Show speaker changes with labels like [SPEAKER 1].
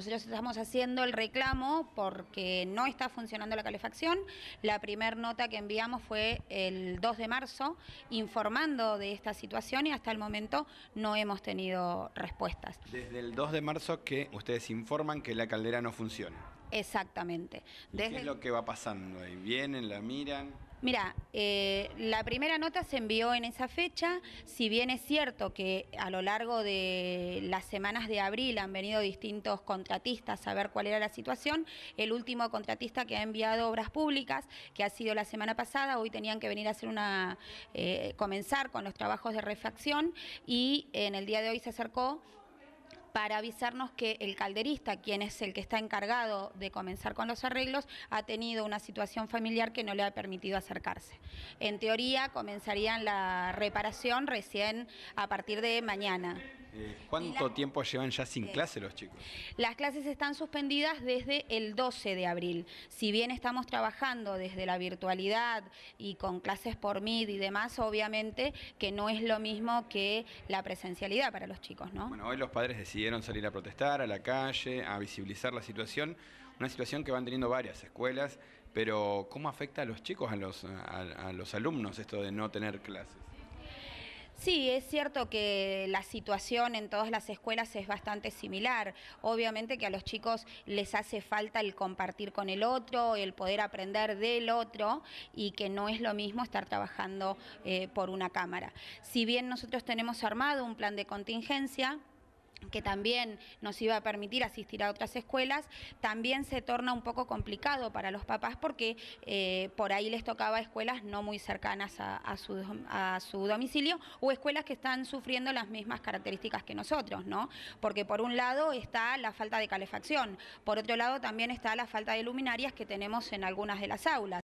[SPEAKER 1] Nosotros estamos haciendo el reclamo porque no está funcionando la calefacción. La primera nota que enviamos fue el 2 de marzo informando de esta situación y hasta el momento no hemos tenido respuestas.
[SPEAKER 2] Desde el 2 de marzo que ustedes informan que la caldera no funciona.
[SPEAKER 1] Exactamente.
[SPEAKER 2] ¿Qué es lo que va pasando ahí? ¿Vienen, la miran?
[SPEAKER 1] Mira, eh, la primera nota se envió en esa fecha, si bien es cierto que a lo largo de las semanas de abril han venido distintos contratistas a ver cuál era la situación, el último contratista que ha enviado obras públicas, que ha sido la semana pasada, hoy tenían que venir a hacer una, eh, comenzar con los trabajos de refacción y en el día de hoy se acercó para avisarnos que el calderista, quien es el que está encargado de comenzar con los arreglos, ha tenido una situación familiar que no le ha permitido acercarse. En teoría comenzarían la reparación recién a partir de mañana.
[SPEAKER 2] Eh, ¿Cuánto tiempo llevan ya sin clase los chicos?
[SPEAKER 1] Las clases están suspendidas desde el 12 de abril. Si bien estamos trabajando desde la virtualidad y con clases por MID y demás, obviamente que no es lo mismo que la presencialidad para los chicos, ¿no?
[SPEAKER 2] Bueno, hoy los padres decidieron salir a protestar a la calle, a visibilizar la situación, una situación que van teniendo varias escuelas, pero ¿cómo afecta a los chicos, a los, a los alumnos esto de no tener clases?
[SPEAKER 1] Sí, es cierto que la situación en todas las escuelas es bastante similar. Obviamente que a los chicos les hace falta el compartir con el otro, el poder aprender del otro y que no es lo mismo estar trabajando eh, por una cámara. Si bien nosotros tenemos armado un plan de contingencia, que también nos iba a permitir asistir a otras escuelas, también se torna un poco complicado para los papás porque eh, por ahí les tocaba escuelas no muy cercanas a, su, domicilio o escuelas que están sufriendo las mismas características que nosotros, ¿no? Porque por un lado está la falta de calefacción, por otro lado también está la falta de luminarias que tenemos en algunas de las aulas.